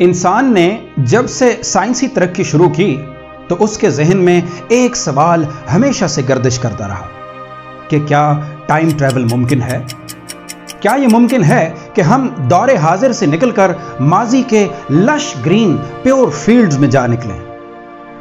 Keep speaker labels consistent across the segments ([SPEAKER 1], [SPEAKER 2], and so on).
[SPEAKER 1] इंसान ने जब से साइंसी तरक्की शुरू की तो उसके जहन में एक सवाल हमेशा से गर्दिश करता रहा कि क्या टाइम ट्रैवल मुमकिन है? क्या यह मुमकिन है कि हम दौरे हाजिर से निकलकर माजी के लश ग्रीन प्योर फील्ड्स में जा निकलें?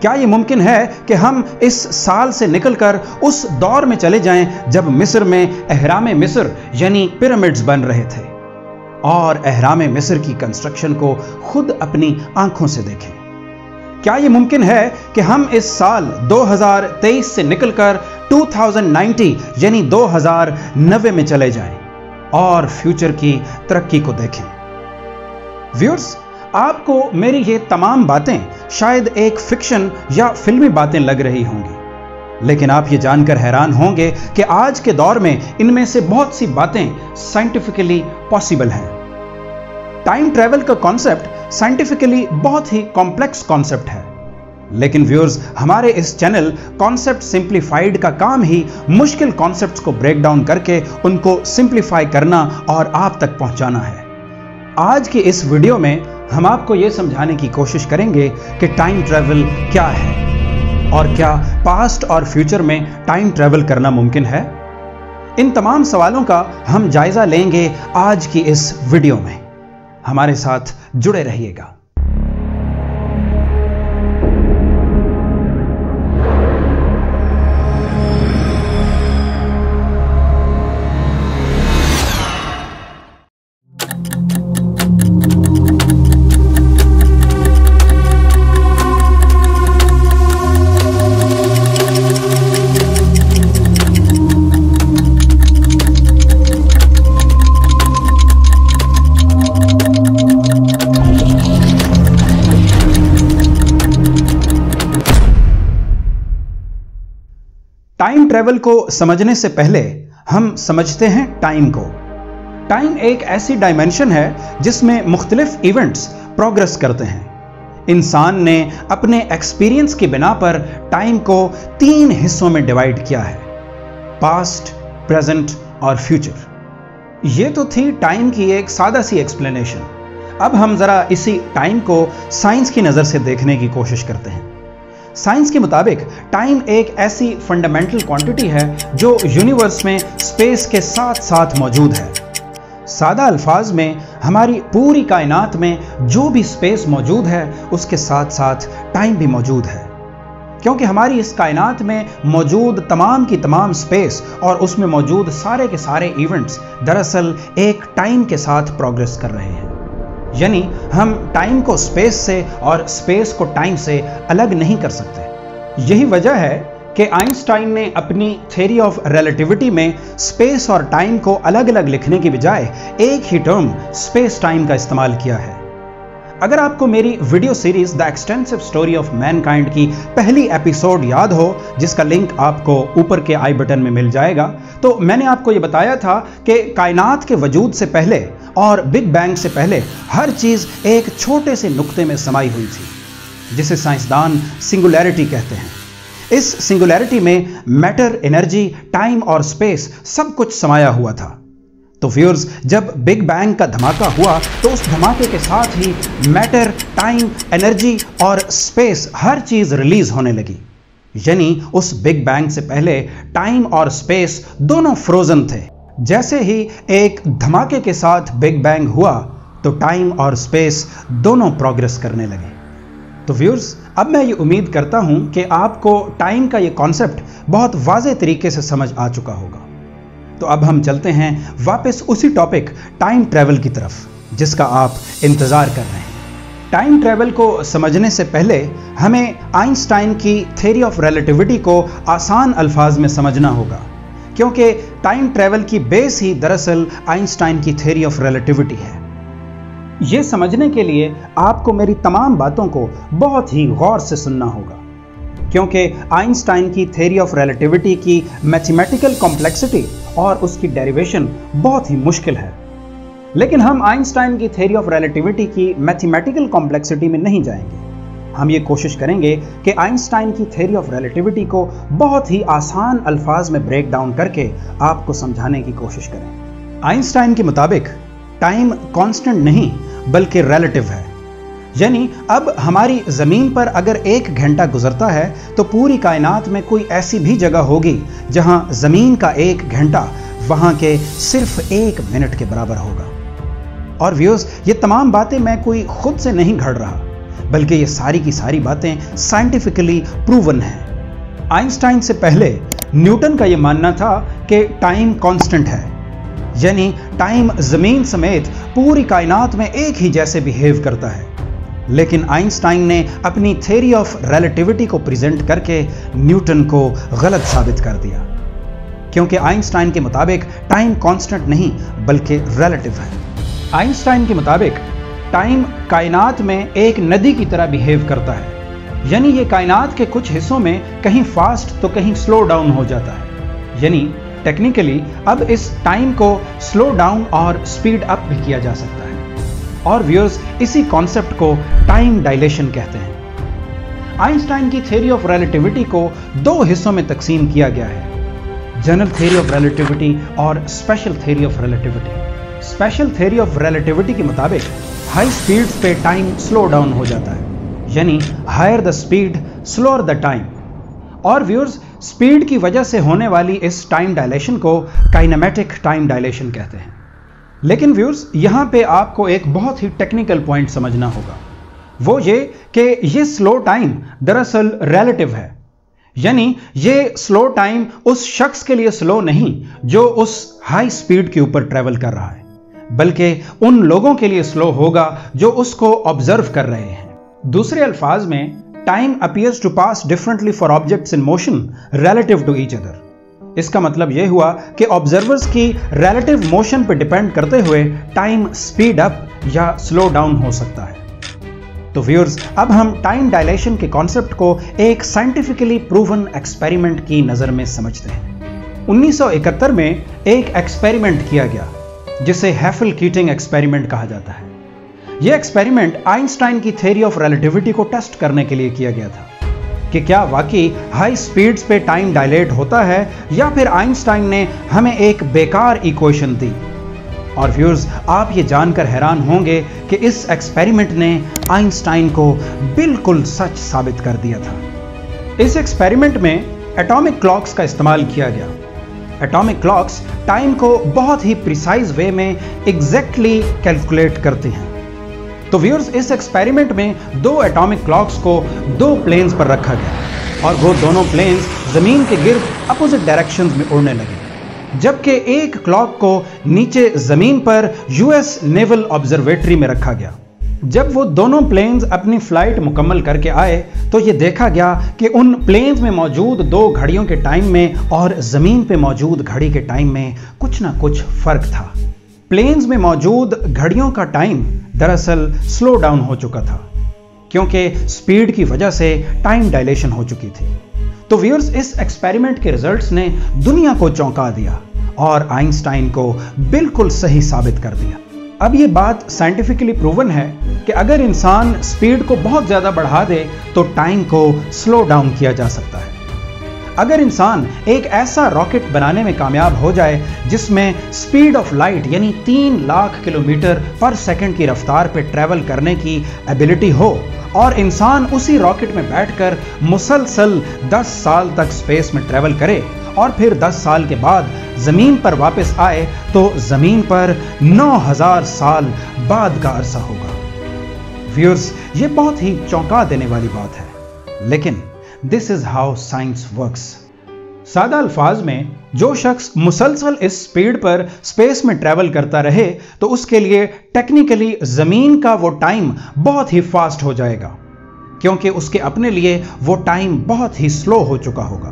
[SPEAKER 1] क्या यह मुमकिन है कि हम इस साल से निकलकर उस दौर में चले जाएँ जब मिस्र में अहराम मिस्र यानी पिरामिड्स बन रहे थे? और अहराम मिस्र की कंस्ट्रक्शन को खुद अपनी आँखों से देखें। क्या यह मुमकिन है कि हम इस साल 2023 से निकलकर 2090 यानी 2090 में चले जाएँ और फ्यूचर की तरक्की को देखें। व्यूअर्स आपको मेरी ये तमाम बातें शायद एक फिक्शन या फिल्मी बातें लग रही होंगी। लेकिन आप ये जानकर हैरान होंगे कि आज के दौर में इनमें से बहुत सी बातें साइंटिफिकली पॉसिबल हैं। टाइम ट्रेवल का कॉन्सेप्ट साइंटिफिकली बहुत ही कॉम्प्लेक्स कॉन्सेप्ट है। लेकिन व्यूअर्स हमारे इस चैनल कॉन्सेप्ट सिंप्लीफाइड का काम ही मुश्किल कॉन्सेप्ट्स को ब्रेक डाउन करके उनको सिंप्लीफाई करना और आप तक पहुंचाना है। आज के इस वीडियो में हम आपको यह समझाने की कोशिश करेंगे कि टाइम ट्रेवल क्या है। और क्या पास्ट और फ्यूचर में टाइम ट्रेवल करना मुमकिन है? इन तमाम सवालों का हम जायजा लेंगे आज की इस वीडियो में। हमारे साथ जुड़े रहिएगा। टाइम ट्रेवल को समझने से पहले हम समझते हैं टाइम को। टाइम एक ऐसी डायमेंशन है जिसमें मुख्तलिफ़ इवेंट्स प्रोग्रेस करते हैं। इंसान ने अपने एक्सपीरियंस की बिना पर टाइम को तीन हिस्सों में डिवाइड किया है पास्ट प्रेजेंट और फ्यूचर ये तो थी टाइम की एक सादा सी एक्सप्लेनेशन अब हम जरा इसी टाइम को साइंस की नज़र से देखने की कोशिश करते हैं। साइंस के मुताबिक, टाइम एक ऐसी फंडामेंटल क्वांटिटी है जो यूनिवर्स में स्पेस के साथ साथ मौजूद है। सादा अल्फाज में, हमारी पूरी कायनात में जो भी स्पेस मौजूद है, उसके साथ साथ टाइम भी मौजूद है। क्योंकि हमारी इस कायनात में मौजूद तमाम की तमाम स्पेस और उसमें मौजूद सारे के सारे इवेंट्स दरअसल एक टाइम के साथ प्रोग्रेस कर रहे हैं। यानी हम टाइम को स्पेस से और स्पेस को टाइम से अलग नहीं कर सकते। यही वजह है कि आइंस्टाइन ने अपनी थ्योरी ऑफ़ रिलेटिविटी में स्पेस और टाइम को अलग अलग लिखने की बजाय एक ही टर्म स्पेस टाइम का इस्तेमाल किया है। अगर आपको मेरी video series the extensive story of mankind की पहली एपिसोड याद हो, जिसका लिंक आपको ऊपर के आई बटन में मिल जाएगा तो मैंने आपको यह बताया था कि कायनात के वजूद से पहले और बिग बैंग से पहले हर चीज़ एक छोटे से नुक्ते में समाई हुई थी, जिसे साइंसदान सिंगुलैरिटी कहते हैं। इस सिंगुलैरिटी में मैटर एनर्जी टाइम और स्पेस सब कुछ समाया हुआ था। तो व्यूअर्स जब बिग बैंग का धमाका हुआ तो उस धमाके के साथ ही मैटर टाइम एनर्जी और स्पेस हर चीज़ रिलीज़ होने लगी। यानी उस बिग बैंग से पहले टाइम और स्पेस दोनों फ्रोजन थे। जैसे ही एक धमाके के साथ बिग बैंग हुआ तो टाइम और स्पेस दोनों प्रोग्रेस करने लगे। तो व्यूअर्स अब मैं ये उम्मीद करता हूँ कि आपको टाइम का ये कॉन्सेप्ट बहुत वाजे तरीके से समझ आ चुका होगा। तो अब हम चलते हैं वापस उसी टॉपिक टाइम ट्रैवल की तरफ़, जिसका आप इंतज़ार कर रहे हैं। टाइम ट्रैवल को समझने से पहले हमें आइंस्टाइन की थ्योरी ऑफ़ रिलेटिविटी को आसान अल्फाज में समझना होगा, क्योंकि टाइम ट्रैवल की बेस ही दरअसल आइंस्टाइन की थ्योरी ऑफ़ रिलेटिविटी है। यह समझने के लिए आपको मेरी तमाम बातों को बहुत ही गौर से सुनना होगा, क्योंकि आइंस्टाइन की थ्योरी ऑफ़ रिलेटिविटी की मैथमेटिकल कॉम्प्लेक्सिटी और उसकी डेरिवेशन बहुत ही मुश्किल है। लेकिन हम आइंस्टाइन की थ्योरी ऑफ़ रिलेटिविटी की मैथमेटिकल कॉम्प्लेक्सिटी में नहीं जाएँगे। हम ये कोशिश करेंगे कि आइंस्टाइन की थ्योरी ऑफ़ रिलेटिविटी को बहुत ही आसान अल्फाज में ब्रेक डाउन करके आपको समझाने की कोशिश करें। आइंस्टाइन के मुताबिक टाइम कांस्टेंट नहीं, बल्कि रिलेटिव है। यानी अब हमारी ज़मीन पर अगर एक घंटा गुजरता है तो पूरी कायनात में कोई ऐसी भी जगह होगी जहाँ ज़मीन का एक घंटा वहाँ के सिर्फ़ एक मिनट के बराबर होगा। और व्यूज़ ये तमाम बातें मैं कोई खुद से नहीं घड़ रहा, बल्कि ये सारी की सारी बातें साइंटिफिकली प्रूवन हैं। आइंस्टाइन से पहले न्यूटन का यह मानना था कि टाइम कांस्टेंट है, यानी टाइम ज़मीन समेत पूरी कायनात में एक ही जैसे बिहेव करता है। लेकिन आइंस्टाइन ने अपनी थ्योरी ऑफ़ रिलेटिविटी को प्रेजेंट करके न्यूटन को गलत साबित कर दिया। क्योंकि आइंस्टाइन के मुताबिक टाइम कांस्टेंट नहीं, बल्कि रिलेटिव है। आइंस्टाइन के मुताबिक टाइम कायनात में एक नदी की तरह बिहेव करता है। यानी ये कायनात के कुछ हिस्सों में कहीं फास्ट तो कहीं स्लो डाउन हो जाता है। यानी टेक्निकली अब इस टाइम को स्लो डाउन और स्पीड अप भी किया जा सकता है। और व्यूअर्स इसी कॉन्सेप्ट को टाइम डायलेशन कहते हैं। आइंस्टाइन की थ्योरी ऑफ़ रिलेटिविटी को दो हिस्सों में तकसीम किया गया है। जनरल थ्योरी ऑफ़ रिलेटिविटी और special theory of relativity special theory of relativity के मुताबिक हाई स्पीड पे टाइम स्लो डाउन हो जाता है। यानी higher the speed slower the time और व्यूअर्स स्पीड की वजह से होने वाली इस टाइम डायलेशन को काइनेमेटिक टाइम डायलेशन कहते हैं। लेकिन व्यूअर्स, यहाँ पे आपको एक बहुत ही टेक्निकल पॉइंट समझना होगा। वो ये कि ये स्लो टाइम दरअसल रिलेटिव है। यानी ये स्लो टाइम उस शख्स के लिए स्लो नहीं, जो उस हाई स्पीड के ऊपर ट्रेवल कर रहा है, बल्कि उन लोगों के लिए स्लो होगा जो उसको ऑब्ज़र्व कर रहे हैं। दूसरे अल्फाज में time appears to pass differently for objects in motion relative to each other इसका मतलब यह हुआ कि ऑब्जर्वर्स की रिलेटिव मोशन पर डिपेंड करते हुए टाइम स्पीड अप या स्लो डाउन हो सकता है। तो व्यूअर्स अब हम टाइम डायलेशन के कॉन्सेप्ट को एक साइंटिफिकली प्रूवन एक्सपेरिमेंट की नज़र में समझते हैं। 1971 में एक एक्सपेरिमेंट किया गया, जिसे हैफल कीटिंग एक्सपेरिमेंट कहा जाता है। यह एक्सपेरिमेंट आइंस्टाइन की थ्योरी ऑफ़ रिलेटिविटी को टेस्ट करने के लिए किया गया था। कि क्या वाकई हाई स्पीड्स पे टाइम डायलेट होता है, या फिर आइंस्टाइन ने हमें एक बेकार इक्वेशन दी? और व्यूअर्स आप ये जानकर हैरान होंगे कि इस एक्सपेरिमेंट ने आइंस्टाइन को बिल्कुल सच साबित कर दिया था। इस एक्सपेरिमेंट में एटॉमिक क्लॉक्स का इस्तेमाल किया गया। एटॉमिक क्लॉक्स टाइम को बहुत ही प्रिसाइज वे में एग्जैक्टली कैलकुलेट करते हैं। तो व्यूअर्स इस एक्सपेरिमेंट में दो एटॉमिक क्लॉक्स को दो प्लेन्स पर रखा गया और वो दोनों प्लेन्स ज़मीन के गिर्द अपोजिट डायरेक्शन में उड़ने लगे। जबकि एक क्लॉक को नीचे ज़मीन पर यूएस नेवल ऑब्जर्वेटरी में रखा गया। जब वो दोनों प्लेन्स अपनी फ़्लाइट मुकम्मल करके आए तो ये देखा गया कि उन प्लेन्स में मौजूद दो घड़ियों के टाइम में और ज़मीन पे मौजूद घड़ी के टाइम में कुछ ना कुछ फ़र्क था। प्लेन्स में मौजूद घड़ियों का टाइम दरअसल स्लो डाउन हो चुका था, क्योंकि स्पीड की वजह से टाइम डायलेशन हो चुकी थी। तो व्यूअर्स इस एक्सपेरिमेंट के रिजल्ट्स ने दुनिया को चौंका दिया और आइंस्टाइन को बिल्कुल सही साबित कर दिया। अब ये बात साइंटिफिकली प्रूवन है कि अगर इंसान स्पीड को बहुत ज़्यादा बढ़ा दे तो टाइम को स्लो डाउन किया जा सकता है। अगर इंसान एक ऐसा रॉकेट बनाने में कामयाब हो जाए, जिसमें स्पीड ऑफ़ लाइट यानी तीन लाख किलोमीटर पर सेकंड की रफ्तार पर ट्रैवल करने की एबिलिटी हो, और इंसान उसी रॉकेट में बैठकर मुसलसल 10 साल तक स्पेस में ट्रैवल करे, और फिर 10 साल के बाद ज़मीन पर वापस आए तो ज़मीन पर 9000 साल बाद का अरसा होगा। व्यूअर्स, ये बहुत ही चौंका देने वाली बात है। लेकिन this is how science works सादा अल्फाज में, जो शख्स मुसलसल इस स्पीड पर स्पेस में ट्रेवल करता रहे तो उसके लिए टेक्निकली ज़मीन का वो टाइम बहुत ही फास्ट हो जाएगा, क्योंकि उसके अपने लिए वो टाइम बहुत ही स्लो हो चुका होगा।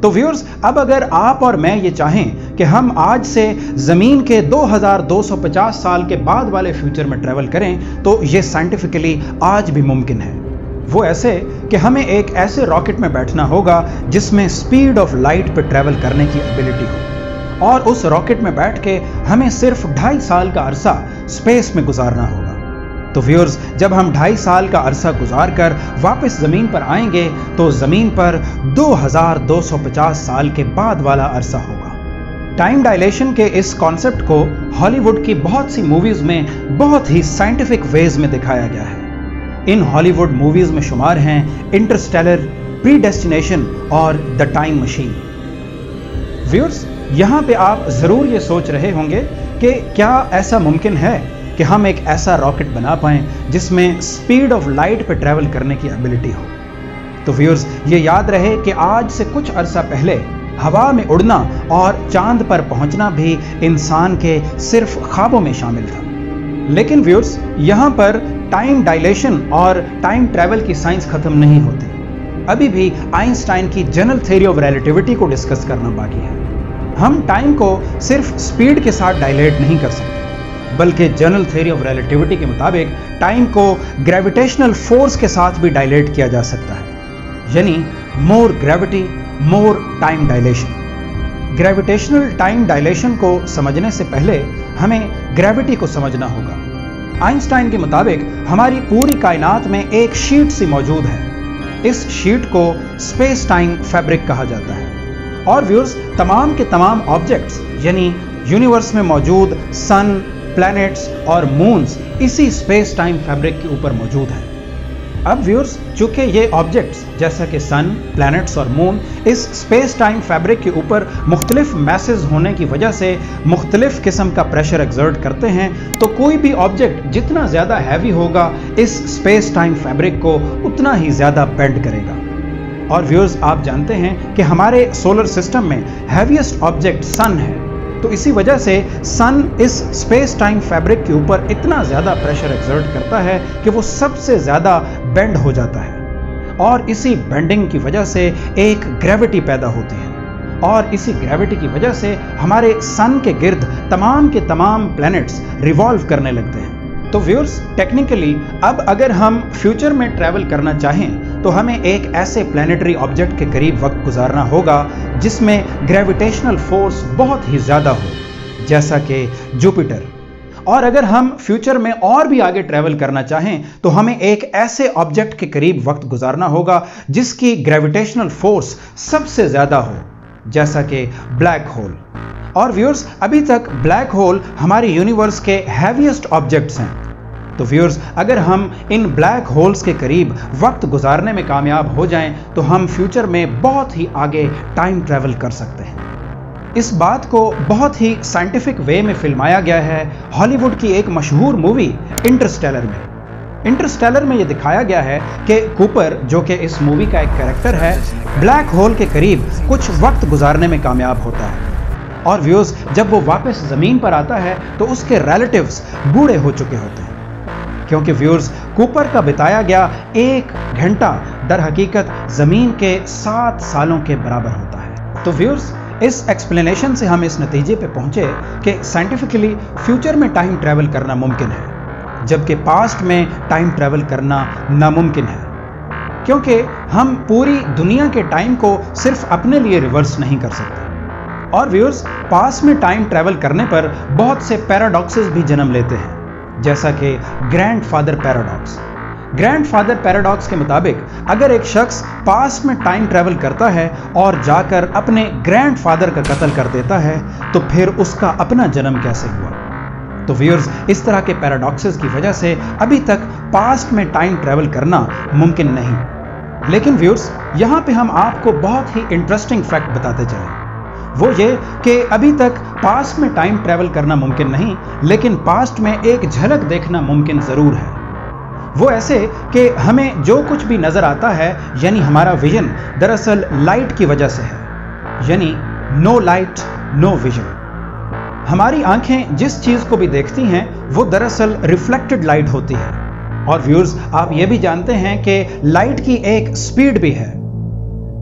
[SPEAKER 1] तो व्यूअर्स अब अगर आप और मैं ये चाहें कि हम आज से ज़मीन के 2250 साल के बाद वाले फ्यूचर में ट्रेवल करें तो ये साइंटिफिकली आज भी मुमकिन है। वो ऐसे कि हमें एक ऐसे रॉकेट में बैठना होगा जिसमें स्पीड ऑफ़ लाइट पर ट्रेवल करने की एबिलिटी हो। और उस रॉकेट में बैठ के हमें सिर्फ़ ढाई साल का अरसा स्पेस में गुजारना होगा। तो व्यूअर्स जब हम ढाई साल का अरसा गुजार कर वापस ज़मीन पर आएँगे तो ज़मीन पर 2250 साल के बाद वाला अरसा होगा। टाइम डायलेशन के इस कॉन्सेप्ट को हॉलीवुड की बहुत सी मूवीज़ में बहुत ही साइंटिफिक वेज में दिखाया गया है। इन हॉलीवुड मूवीज़ में शुमार हैं इंटरस्टेलर प्री डेस्टिनेशन और द टाइम मशीन व्यूअर्स यहाँ पे आप ज़रूर ये सोच रहे होंगे कि क्या ऐसा मुमकिन है कि हम एक ऐसा रॉकेट बना पाएँ जिसमें स्पीड ऑफ़ लाइट पे ट्रैवल करने की एबिलिटी हो। तो व्यूअर्स ये याद रहे कि आज से कुछ अरसा पहले हवा में उड़ना और चाँद पर पहुँचना भी इंसान के सिर्फ़ ख्वाबों में शामिल था। लेकिन व्यूअर्स यहाँ पर टाइम डायलेशन और टाइम ट्रैवल की साइंस खत्म नहीं होती। अभी भी आइंस्टाइन की जनरल थ्योरी ऑफ़ रिलेटिविटी को डिस्कस करना बाकी है। हम टाइम को सिर्फ़ स्पीड के साथ डायलेट नहीं कर सकते, बल्कि जनरल थ्योरी ऑफ़ रिलेटिविटी के मुताबिक टाइम को ग्रेविटेशनल फोर्स के साथ भी डायलेट किया जा सकता है। यानी more gravity more time dilation gravitational time dilation को समझने से पहले हमें ग्रेविटी को समझना होगा। आइंस्टाइन के मुताबिक हमारी पूरी कायनात में एक शीट सी मौजूद है। इस शीट को स्पेस टाइम फैब्रिक कहा जाता है। और व्यूअर्स, तमाम के तमाम ऑब्जेक्ट्स, यानी यूनिवर्स में मौजूद सन, प्लैनेट्स और मून्स, इसी स्पेस टाइम फैब्रिक के ऊपर मौजूद हैं। अब व्यूर्स चूँकि ये ऑब्जेक्ट्स जैसा कि सन प्लैनेट्स और मून इस स्पेस टाइम फैब्रिक के ऊपर मुख्तलिफ़ मैसेज होने की वजह से मुख्तलिफ़ किस्म का प्रेशर एग्जर्ट करते हैं तो कोई भी ऑब्जेक्ट जितना ज़्यादा हैवी होगा, इस स्पेस टाइम फैब्रिक को उतना ही ज़्यादा बेंड करेगा। और व्यूअर्स आप जानते हैं कि हमारे सोलर सिस्टम में हैवीएस्ट ऑब्जेक्ट सन है। तो इसी वजह से सन इस स्पेस टाइम फैब्रिक के ऊपर इतना ज़्यादा प्रेशर एग्जर्ट करता है कि वो सबसे ज़्यादा बेंड हो जाता है और इसी बेंडिंग की वजह से एक ग्रेविटी पैदा होती है। और इसी ग्रेविटी की वजह से हमारे सन के गिर्द तमाम के तमाम प्लैनेट्स रिवॉल्व करने लगते हैं। तो व्यूअर्स टेक्निकली अब अगर हम फ्यूचर में ट्रैवल करना चाहें तो हमें एक ऐसे प्लानिटरी ऑब्जेक्ट के करीब वक्त गुजारना होगा, जिसमें ग्रेविटेशनल फोर्स बहुत ही ज़्यादा हो, जैसा कि जुपिटर और अगर हम फ्यूचर में और भी आगे ट्रैवल करना चाहें तो हमें एक ऐसे ऑब्जेक्ट के करीब वक्त गुजारना होगा, जिसकी ग्रेविटेशनल फोर्स सबसे ज़्यादा हो, जैसा कि ब्लैक होल और व्यूअर्स अभी तक ब्लैक होल हमारे यूनिवर्स के हैवीएस्ट ऑब्जेक्ट्स हैं। तो व्यूअर्स अगर हम इन ब्लैक होल्स के करीब वक्त गुजारने में कामयाब हो जाएँ तो हम फ्यूचर में बहुत ही आगे टाइम ट्रैवल कर सकते हैं। इस बात को बहुत ही साइंटिफिक वे में फिल्माया गया है हॉलीवुड की एक मशहूर मूवी इंटरस्टेलर में। इंटरस्टेलर में यह दिखाया गया है कि कूपर जो कि इस मूवी का एक कैरेक्टर है ब्लैक होल के करीब कुछ वक्त गुजारने में कामयाब होता है। और व्यूज़ जब वो वापस ज़मीन पर आता है तो उसके रिलेटिव्स बूढ़े हो चुके होते हैं। क्योंकि व्यूअर्स कूपर का बिताया गया एक घंटा दर हकीकत ज़मीन के सात सालों के बराबर होता है। तो व्यूअर्स इस एक्सप्लेनेशन से हम इस नतीजे पे पहुँचे कि साइंटिफिकली फ्यूचर में टाइम ट्रैवल करना मुमकिन है, जबकि पास्ट में टाइम ट्रैवल करना नामुमकिन है। क्योंकि हम पूरी दुनिया के टाइम को सिर्फ़ अपने लिए रिवर्स नहीं कर सकते। और व्यूअर्स पास में टाइम ट्रैवल करने पर बहुत से पैराडॉक्सेस भी जन्म लेते हैं, जैसा कि grandfather paradox grandfather paradox के मुताबिक, अगर एक शख्स पास में टाइम ट्रैवल करता है और जाकर अपने ग्रैंड फादर का कत्ल कर देता है तो फिर उसका अपना जन्म कैसे हुआ? तो व्यूअर्स इस तरह के पैराडॉक्सेस की वजह से अभी तक पास्ट में टाइम ट्रैवल करना मुमकिन नहीं। लेकिन व्यूअर्स यहाँ पे हम आपको बहुत ही इंटरेस्टिंग फैक्ट बताते चले। वो ये कि अभी तक पास्ट में टाइम ट्रैवल करना मुमकिन नहीं, लेकिन पास्ट में एक झलक देखना मुमकिन ज़रूर है। वो ऐसे कि हमें जो कुछ भी नज़र आता है, यानी हमारा विजन दरअसल लाइट की वजह से है। यानी नो लाइट नो विजन हमारी आँखें जिस चीज़ को भी देखती हैं, वो दरअसल रिफ्लेक्टेड लाइट होती है। और व्यूअर्स आप ये भी जानते हैं कि लाइट की एक स्पीड भी है।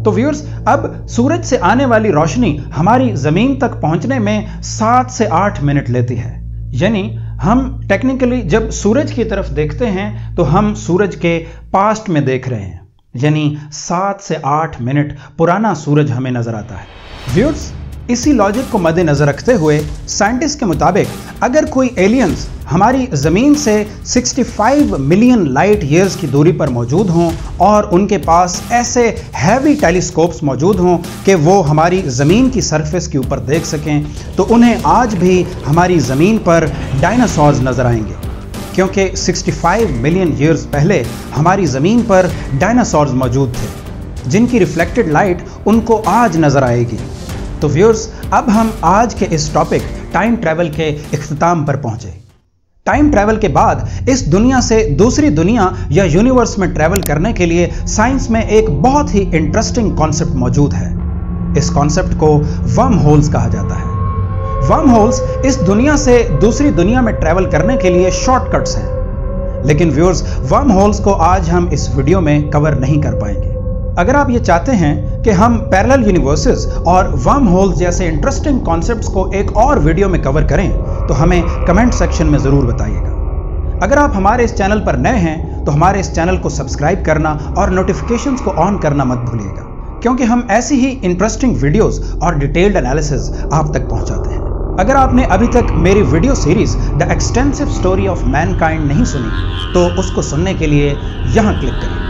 [SPEAKER 1] तो व्यूअर्स अब सूरज से आने वाली रोशनी हमारी ज़मीन तक पहुँचने में सात से आठ मिनट लेती है। यानी हम टेक्निकली जब सूरज की तरफ़ देखते हैं तो हम सूरज के पास्ट में देख रहे हैं। यानी सात से आठ मिनट पुराना सूरज हमें नज़र आता है। व्यूअर्स इसी लॉजिक को मद्देनजर रखते हुए साइंटिस्ट के मुताबिक, अगर कोई एलियंस हमारी ज़मीन से 65 मिलियन लाइट ईयर्स की दूरी पर मौजूद हों और उनके पास ऐसे हैवी टेलीस्कोप्स मौजूद हों कि वो हमारी ज़मीन की सरफेस के ऊपर देख सकें तो उन्हें आज भी हमारी ज़मीन पर डायनासोर्स नज़र आएँगे। क्योंकि 65 मिलियन ईयर्स पहले हमारी ज़मीन पर डायनासोर्स मौजूद थे, जिनकी रिफ्लेक्टेड लाइट उनको आज नज़र आएगी। तो व्यूअर्स अब हम आज के इस टॉपिक टाइम ट्रैवल के इख्तिताम पर पहुँचे। टाइम ट्रैवल के बाद इस दुनिया से दूसरी दुनिया या यूनिवर्स में ट्रैवल करने के लिए साइंस में एक बहुत ही इंटरेस्टिंग कॉन्सेप्ट मौजूद है। इस कॉन्सेप्ट को वर्म होल्स कहा जाता है। वर्म होल्स इस दुनिया से दूसरी दुनिया में ट्रैवल करने के लिए शॉर्टकट्स हैं। लेकिन व्यूअर्स वर्म होल्स को आज हम इस वीडियो में कवर नहीं कर पाएँगे। अगर आप ये चाहते हैं कि हम पैरेलल यूनिवर्सेस और वर्म होल्स जैसे इंटरेस्टिंग कॉन्सेप्ट्स को एक और वीडियो में कवर करें तो हमें कमेंट सेक्शन में ज़रूर बताइएगा। अगर आप हमारे इस चैनल पर नए हैं तो हमारे इस चैनल को सब्सक्राइब करना और नोटिफिकेशंस को ऑन करना मत भूलिएगा, क्योंकि हम ऐसी ही इंटरेस्टिंग वीडियोस और डिटेल्ड एनालिसिस आप तक पहुंचाते हैं। अगर आपने अभी तक मेरी video series the extensive story of mankind नहीं सुनी तो उसको सुनने के लिए यहाँ क्लिक करें।